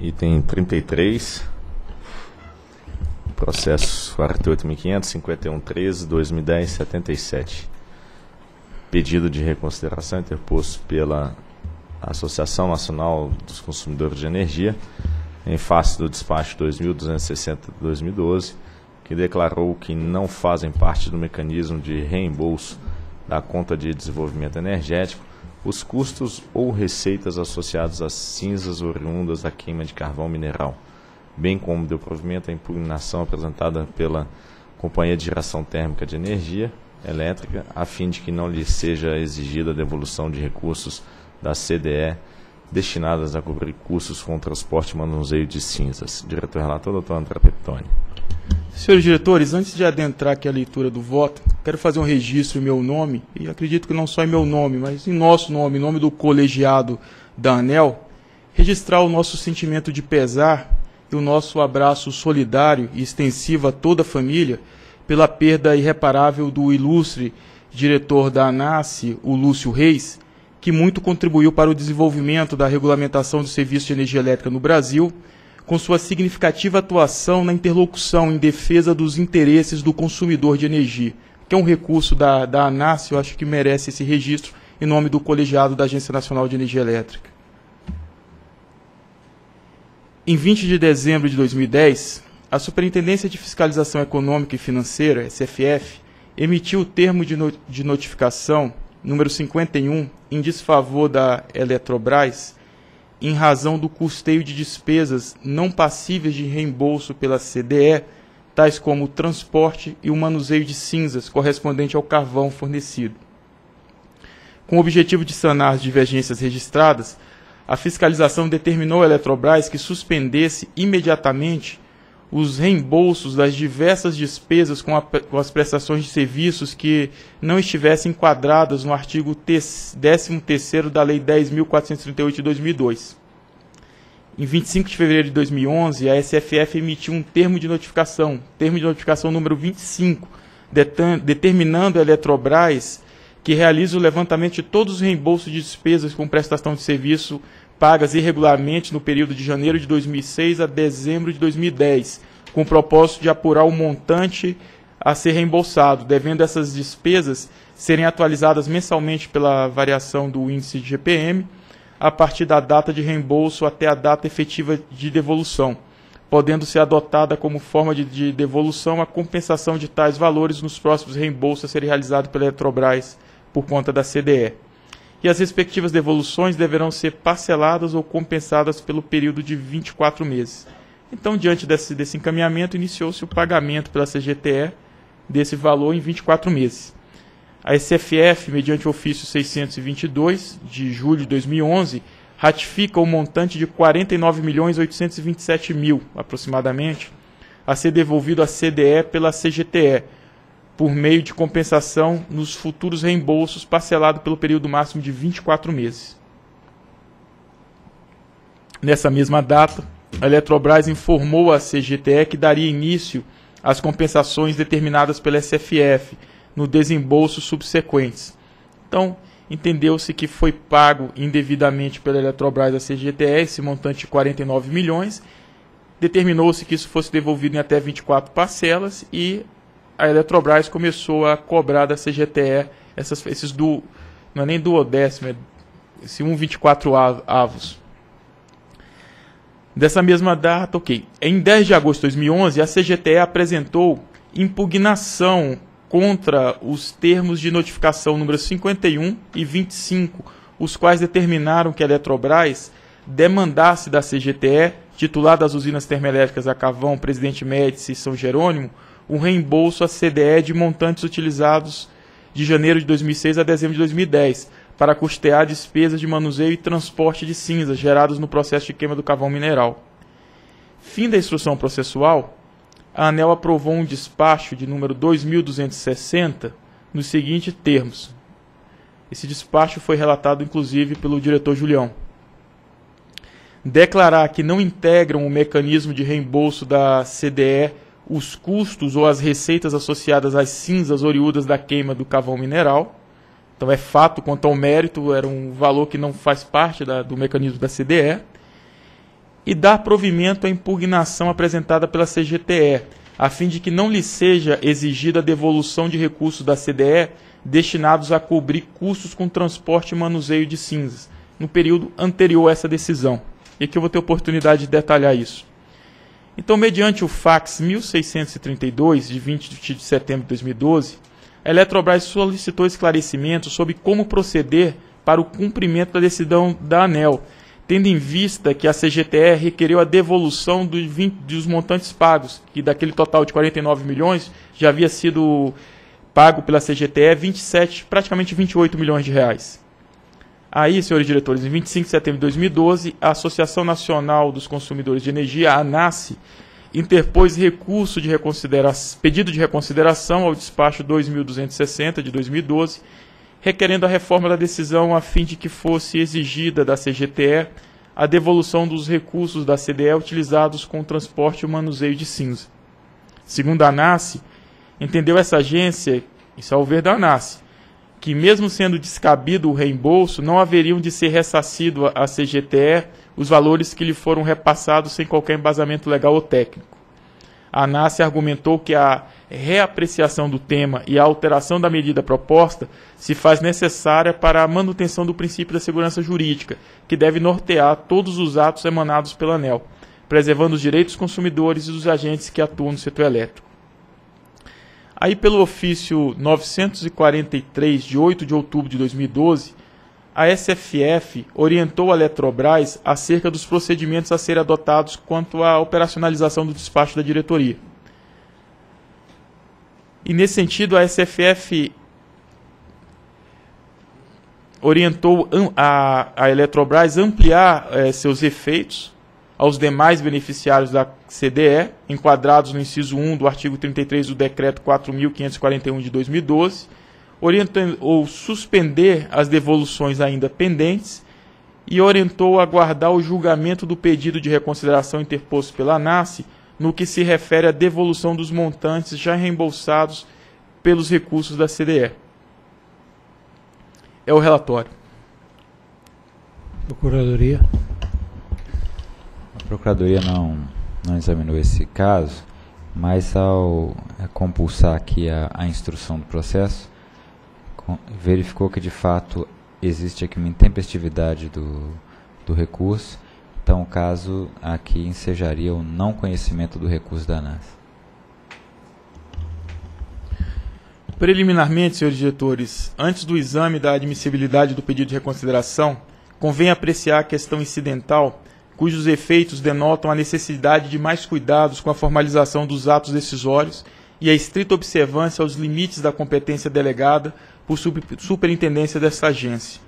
Item 33. Processo 48.500, 5113, 2010, 77. Pedido de reconsideração interposto pela Associação Nacional dos Consumidores de Energia, em face do despacho 2260 de 2012, que declarou que não fazem parte do mecanismo de reembolso da conta de desenvolvimento energético os custos ou receitas associados às cinzas oriundas da queima de carvão mineral, bem como deu provimento à impugnação apresentada pela Companhia de Geração Térmica de Energia Elétrica, a fim de que não lhe seja exigida a devolução de recursos da CDE destinadas a cobrir custos com o transporte e manuseio de cinzas. Diretor relator, doutor André Peptoni. Senhores diretores, antes de adentrar aqui a leitura do voto, quero fazer um registro em meu nome, e acredito que não só em meu nome, mas em nosso nome, em nome do colegiado da ANEL, registrar o nosso sentimento de pesar e o nosso abraço solidário e extensivo a toda a família pela perda irreparável do ilustre diretor da ANASE, o Lúcio Reis, que muito contribuiu para o desenvolvimento da regulamentação do serviço de energia elétrica no Brasil, com sua significativa atuação na interlocução em defesa dos interesses do consumidor de energia, que é um recurso da, da ANAS, eu acho que merece esse registro em nome do colegiado da Agência Nacional de Energia Elétrica. Em 20 de dezembro de 2010, a Superintendência de Fiscalização Econômica e Financeira, SFF, emitiu o termo de, no, de notificação número 51 em desfavor da Eletrobras em razão do custeio de despesas não passíveis de reembolso pela CDE, tais como o transporte e o manuseio de cinzas correspondente ao carvão fornecido. Com o objetivo de sanar as divergências registradas, a fiscalização determinou à Eletrobras que suspendesse imediatamente os reembolsos das diversas despesas com, a, com, as prestações de serviços que não estivessem enquadradas no artigo 13º da Lei 10.438 de 2002. Em 25 de fevereiro de 2011, a SFF emitiu um termo de notificação, termo de notificação número 25, determinando a Eletrobras que realize o levantamento de todos os reembolsos de despesas com prestação de serviço pagas irregularmente no período de janeiro de 2006 a dezembro de 2010, com o propósito de apurar o montante a ser reembolsado, devendo essas despesas serem atualizadas mensalmente pela variação do índice de GPM a partir da data de reembolso até a data efetiva de devolução, podendo ser adotada como forma de, de devolução a compensação de tais valores nos próximos reembolsos a serem realizados pela Eletrobras por conta da CDE e as respectivas devoluções deverão ser parceladas ou compensadas pelo período de 24 meses. Então, diante desse, desse encaminhamento, iniciou-se o pagamento pela CGTE desse valor em 24 meses. A SFF, mediante ofício 622 de julho de 2011, ratifica o montante de 49 milhões 827 mil, aproximadamente, a ser devolvido à CDE pela CGTE, por meio de compensação nos futuros reembolsos parcelado pelo período máximo de 24 meses. Nessa mesma data, a Eletrobras informou à CGTE que daria início às compensações determinadas pela SFF no desembolso subsequentes. Então, entendeu-se que foi pago indevidamente pela Eletrobras à CGTE esse montante de 49 milhões. Determinou-se que isso fosse devolvido em até 24 parcelas e a Eletrobras começou a cobrar da CGTE essas, esses do. Não é nem duodécimo, é esse 1,24 avos. Dessa mesma data, ok. Em 10 de agosto de 2011, a CGTE apresentou impugnação contra os termos de notificação número 51 e 25, os quais determinaram que a Eletrobras demandasse da CGTE, titular das usinas termoelétricas Acavão, Presidente Médici e São Jerônimo, um reembolso à CDE de montantes utilizados de janeiro de 2006 a dezembro de 2010 para custear despesas de manuseio e transporte de cinzas gerados no processo de queima do carvão mineral. Fim da instrução processual, a ANEL aprovou um despacho de número 2260 nos seguintes termos. Esse despacho foi relatado inclusive pelo diretor Julião. Declarar que não integram o mecanismo de reembolso da CDE os custos ou as receitas associadas às cinzas oriundas da queima do carvão mineral. Então é fato quanto ao mérito, era um valor que não faz parte da, do mecanismo da CDE. e dar provimento à impugnação apresentada pela CGTE, a fim de que não lhe seja exigida a devolução de recursos da CDE destinados a cobrir custos com transporte e manuseio de cinzas, no período anterior a essa decisão. E aqui eu vou ter oportunidade de detalhar isso. Então, mediante o fax 1632, de 20 de setembro de 2012, a Eletrobras solicitou esclarecimentos sobre como proceder para o cumprimento da decisão da ANEL, tendo em vista que a CGTR requeriu a devolução dos, 20, dos montantes pagos, que daquele total de 49 milhões já havia sido pago pela CGTE 27, praticamente 28 milhões de reais. Aí, senhores diretores, em 25 de setembro de 2012, a Associação Nacional dos Consumidores de Energia, a ANASE, interpôs recurso de reconsideração, pedido de reconsideração ao despacho 2260 de 2012, requerendo a reforma da decisão a fim de que fosse exigida da CGTE a devolução dos recursos da CDE utilizados com o transporte e o manuseio de cinza. Segundo a ANASE, entendeu essa agência, isso é o ver da ANASE, que mesmo sendo descabido o reembolso, não haveriam de ser ressarcido à CGTE os valores que lhe foram repassados sem qualquer embasamento legal ou técnico. A ANASE argumentou que a reapreciação do tema e a alteração da medida proposta se faz necessária para a manutenção do princípio da segurança jurídica, que deve nortear todos os atos emanados pela ANEL, preservando os direitos dos consumidores e dos agentes que atuam no setor elétrico. Aí, pelo ofício 943, de 8 de outubro de 2012, a SFF orientou a Eletrobras acerca dos procedimentos a serem adotados quanto à operacionalização do despacho da diretoria. E, nesse sentido, a SFF orientou a, a Eletrobras ampliar eh, seus efeitos aos demais beneficiários da CDE, enquadrados no inciso 1 do artigo 33 do Decreto 4.541 de 2012, orientou ou suspender as devoluções ainda pendentes e orientou a aguardar o julgamento do pedido de reconsideração interposto pela ANASE no que se refere à devolução dos montantes já reembolsados pelos recursos da CDE. É o relatório. Procuradoria. Procuradoria não, não examinou esse caso, mas ao é, compulsar aqui a, a instrução do processo, verificou que de fato existe aqui uma intempestividade do, do recurso, então o caso aqui ensejaria o não conhecimento do recurso da ANAS. Preliminarmente, senhores diretores, antes do exame da admissibilidade do pedido de reconsideração, convém apreciar a questão incidental cujos efeitos denotam a necessidade de mais cuidados com a formalização dos atos decisórios e a estrita observância aos limites da competência delegada por superintendência dessa agência.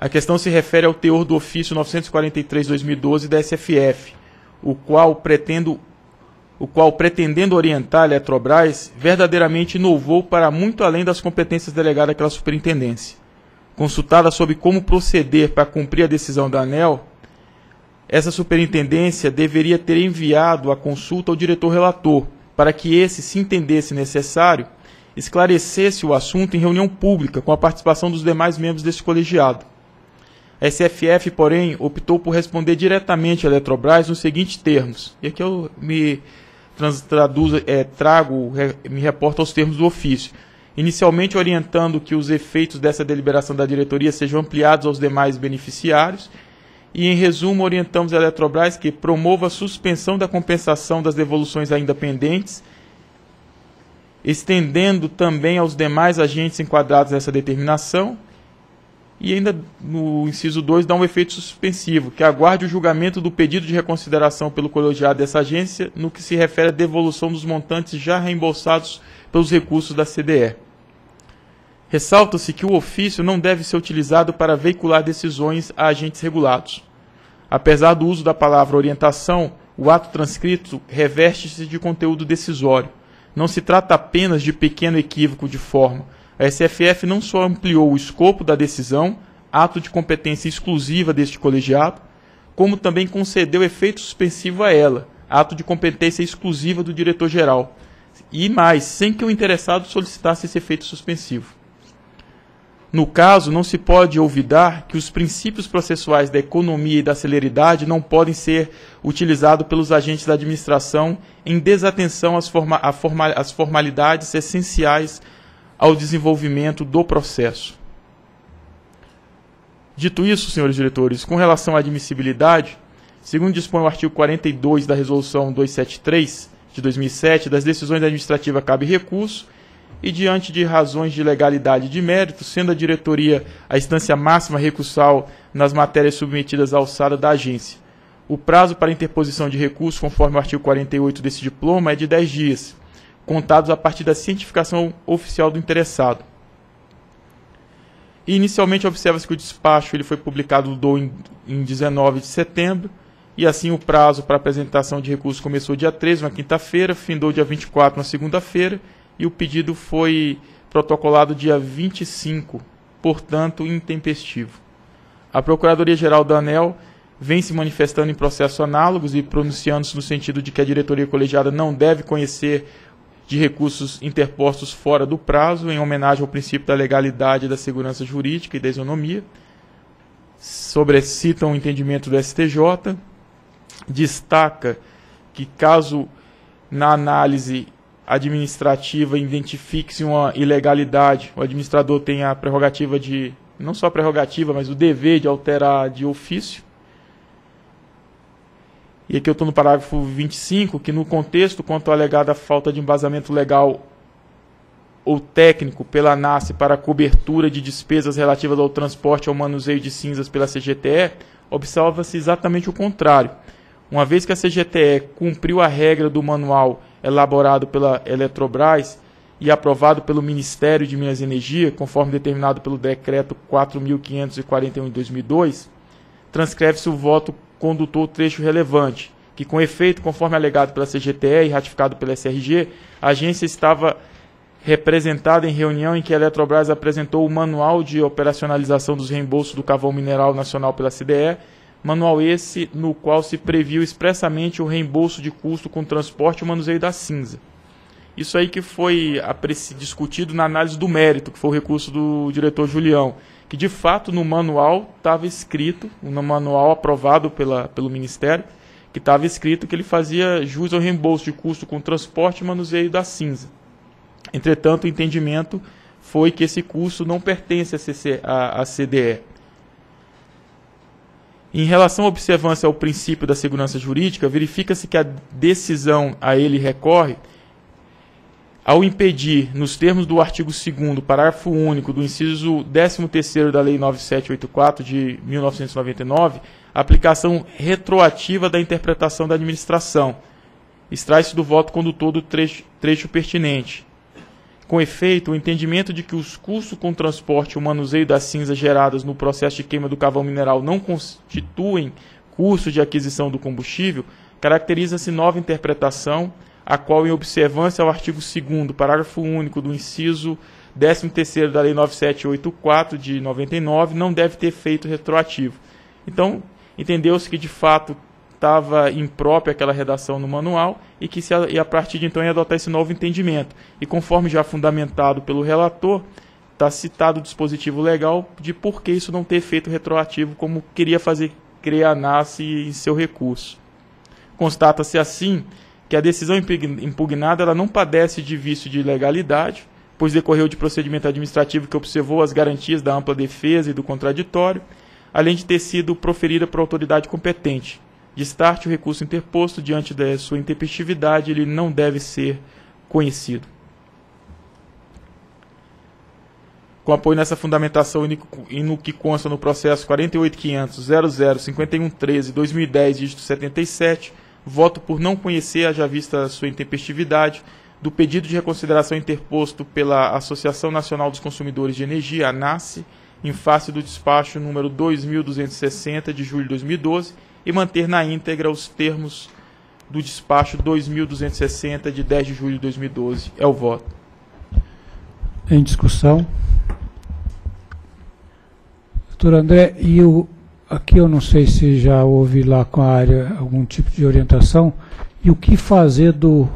A questão se refere ao teor do ofício 943/2012 da SFF, o qual pretendo o qual pretendendo orientar a Eletrobras, verdadeiramente inovou para muito além das competências delegadas àquela superintendência. Consultada sobre como proceder para cumprir a decisão da ANEL, essa superintendência deveria ter enviado a consulta ao diretor relator, para que esse, se entendesse necessário, esclarecesse o assunto em reunião pública com a participação dos demais membros desse colegiado. A SFF, porém, optou por responder diretamente à Eletrobras nos seguintes termos. E aqui eu me traduzo, é, trago, me reporto aos termos do ofício. Inicialmente orientando que os efeitos dessa deliberação da diretoria sejam ampliados aos demais beneficiários e, em resumo, orientamos a Eletrobras que promova a suspensão da compensação das devoluções ainda pendentes, estendendo também aos demais agentes enquadrados nessa determinação, e ainda no inciso 2 dá um efeito suspensivo, que aguarde o julgamento do pedido de reconsideração pelo colegiado dessa agência no que se refere à devolução dos montantes já reembolsados pelos recursos da CDE. Ressalta-se que o ofício não deve ser utilizado para veicular decisões a agentes regulados. Apesar do uso da palavra orientação, o ato transcrito reveste-se de conteúdo decisório. Não se trata apenas de pequeno equívoco de forma. A SFF não só ampliou o escopo da decisão, ato de competência exclusiva deste colegiado, como também concedeu efeito suspensivo a ela, ato de competência exclusiva do diretor-geral, e mais, sem que o interessado solicitasse esse efeito suspensivo. No caso, não se pode olvidar que os princípios processuais da economia e da celeridade não podem ser utilizados pelos agentes da administração em desatenção às, forma forma às formalidades essenciais ao desenvolvimento do processo. Dito isso, senhores diretores, com relação à admissibilidade, segundo dispõe o artigo 42 da Resolução 273 de 2007, das decisões administrativa cabe recurso e diante de razões de legalidade e de mérito, sendo a diretoria a instância máxima recursal nas matérias submetidas à alçada da agência. O prazo para interposição de recurso, conforme o artigo 48 desse diploma, é de 10 dias, contados a partir da cientificação oficial do interessado. E inicialmente observa-se que o despacho ele foi publicado do, em, em 19 de setembro, e assim o prazo para apresentação de recurso começou dia 13, uma quinta-feira, findou dia 24, uma segunda-feira, e o pedido foi protocolado dia 25, portanto intempestivo. A Procuradoria-Geral da ANEL vem se manifestando em processos análogos e pronunciando-se no sentido de que a diretoria colegiada não deve conhecer de recursos interpostos fora do prazo, em homenagem ao princípio da legalidade, da segurança jurídica e da isonomia. Sobrecitam o entendimento do STJ, destaca que caso na análise administrativa identifique-se uma ilegalidade, o administrador tem a prerrogativa de, não só a prerrogativa, mas o dever de alterar de ofício. E aqui eu estou no parágrafo 25, que no contexto quanto à alegada falta de embasamento legal ou técnico pela ANAS para cobertura de despesas relativas ao transporte ao manuseio de cinzas pela CGTE, observa-se exatamente o contrário. Uma vez que a CGTE cumpriu a regra do manual elaborado pela Eletrobras e aprovado pelo Ministério de Minas e Energia, conforme determinado pelo Decreto 4.541 de 2002, transcreve-se o voto condutor trecho relevante, que com efeito, conforme alegado pela CGTE e ratificado pela SRG, a agência estava representada em reunião em que a Eletrobras apresentou o manual de operacionalização dos reembolsos do carvão mineral nacional pela CDE manual esse no qual se previu expressamente o reembolso de custo com transporte e manuseio da cinza. Isso aí que foi discutido na análise do mérito, que foi o recurso do diretor Julião, que de fato no manual estava escrito, no manual aprovado pela, pelo Ministério, que estava escrito que ele fazia jus ao reembolso de custo com transporte e manuseio da cinza. Entretanto, o entendimento foi que esse custo não pertence à CDE. Em relação à observância ao princípio da segurança jurídica, verifica-se que a decisão a ele recorre ao impedir, nos termos do artigo 2 parágrafo único do inciso 13º da Lei 9784 de 1999, a aplicação retroativa da interpretação da administração. Extrai-se do voto condutor do trecho, trecho pertinente. Com efeito, o entendimento de que os custos com transporte e o manuseio das cinzas geradas no processo de queima do carvão mineral não constituem custo de aquisição do combustível, caracteriza-se nova interpretação, a qual, em observância ao artigo 2 parágrafo único do inciso 13º da Lei 9784 de 99, não deve ter efeito retroativo. Então, entendeu-se que, de fato, estava imprópria aquela redação no manual e que se a, e a partir de então ia adotar esse novo entendimento. E conforme já fundamentado pelo relator, está citado o dispositivo legal de por que isso não ter efeito retroativo como queria fazer crer a NAS em seu recurso. Constata-se assim que a decisão impugnada ela não padece de vício de ilegalidade, pois decorreu de procedimento administrativo que observou as garantias da ampla defesa e do contraditório, além de ter sido proferida por autoridade competente, de start, o recurso interposto diante da sua intempestividade ele não deve ser conhecido. Com apoio nessa fundamentação e no que consta no processo 48.500.00.51.13.2010, dígito 77, voto por não conhecer, haja vista sua intempestividade, do pedido de reconsideração interposto pela Associação Nacional dos Consumidores de Energia, ANASE, em face do despacho número 2260 de julho de 2012, e manter na íntegra os termos do despacho 2260 de 10 de julho de 2012. É o voto. Em discussão. Doutor André, e o, aqui eu não sei se já houve lá com a área algum tipo de orientação, e o que fazer do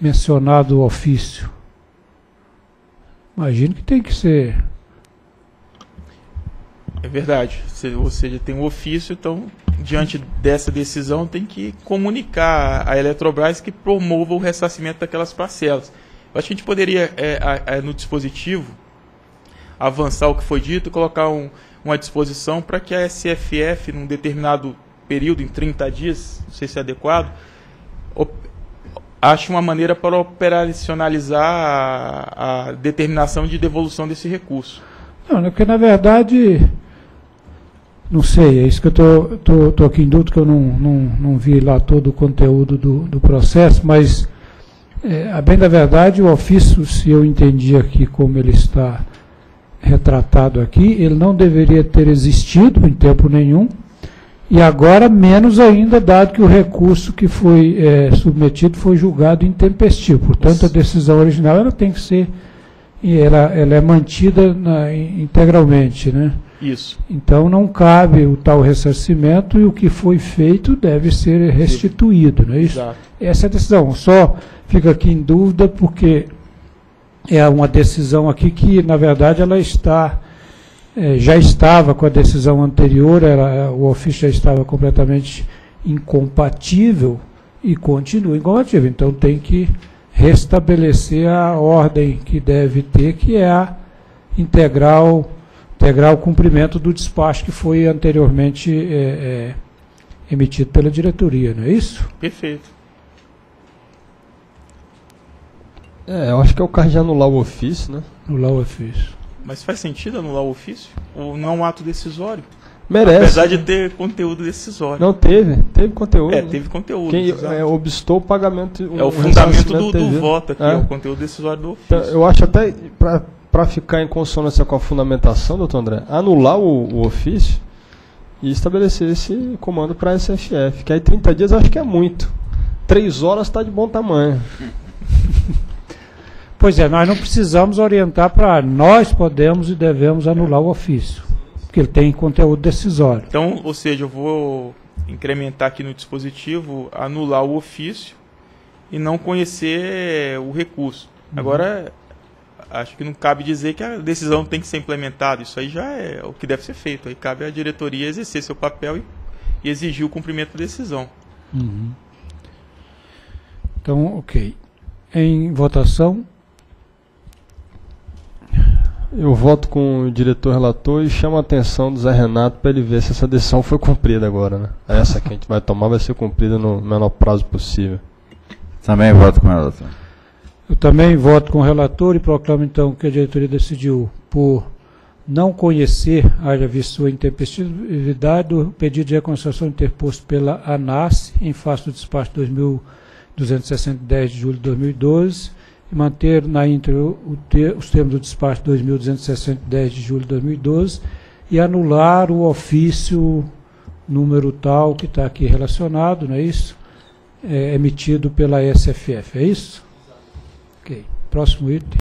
mencionado ofício? Imagino que tem que ser É verdade. Você- Ou seja, tem um ofício, então, diante dessa decisão, tem que comunicar à Eletrobras que promova o ressarcimento daquelas parcelas. Eu acho que a gente poderia, é, no dispositivo, avançar o que foi dito e colocar um- uma disposição para que a SFF, num determinado período, em 30 dias, não sei se é adequado, ache uma maneira para operacionalizar a, a determinação de devolução desse recurso. Não, porque na verdade, não sei, é isso que eu estou tô, tô aqui em dúvida, que eu não, não, não vi lá todo o conteúdo do, do processo, mas, é, a bem da verdade, o ofício, se eu entendi aqui como ele está retratado aqui, ele não deveria ter existido em tempo nenhum, e agora menos ainda, dado que o recurso que foi é, submetido foi julgado intempestivo. Portanto, a decisão original ela tem que ser, e ela, ela é mantida na- integralmente, né? Isso. Então não cabe o tal ressarcimento e o que foi feito deve ser restituído, não é isso? Exato. Essa é a decisão. Só fica aqui em dúvida porque é uma decisão aqui que, na verdade, ela está eh, já estava com a decisão anterior, ela, o ofício já estava completamente incompatível e continua incompatível. Então tem que restabelecer a ordem que deve ter, que é a integral, integral cumprimento do despacho que foi anteriormente eh, eh, emitido pela diretoria, não é isso? Perfeito. É, eu acho que é o caso de anular o ofício, né? Lá o ofício. Mas faz sentido anular o ofício? Ou não um ato decisório? Merece. Apesar de ter conteúdo decisório. Não teve, teve conteúdo. é, né? teve conteúdo. Quem é, obstou o pagamento. É o fundamento do, do devido. voto aqui, É. é o conteúdo decisório do ofício. Então, eu acho até, para ficar em consonância com a fundamentação, doutor André, anular o, o ofício e estabelecer esse comando para a SFF, que aí 30 dias eu acho que é muito. Três horas está de bom tamanho. Pois é, nós não precisamos orientar para nós podemos e devemos anular o ofício, porque ele tem conteúdo decisório. Então, ou seja, eu vou incrementar aqui no dispositivo, anular o ofício e não conhecer o recurso. Agora, acho que não cabe dizer que a decisão tem que ser implementada. Isso aí já é o que deve ser feito. Aí cabe à diretoria exercer seu papel e, e exigir o cumprimento da decisão. Então, ok. Em votação, Eu voto com o diretor relator e chamo a atenção do Zé Renato para ele ver se essa decisão foi cumprida agora, né? Essa que a gente vai tomar vai ser cumprida no menor prazo possível. Também voto com ela. doutor. Eu também voto com o relator e proclamo então que a diretoria decidiu por não conhecer, haja visto sua intempestividade, do pedido de reconciliação interposto pela ANAS em face do despacho 2260 de julho de 2012 e manter na íntegra os termos do despacho 2260 de julho de 2012 e anular o ofício número tal que está aqui relacionado, não é isso? É, emitido pela SFF, é isso? Próximo item.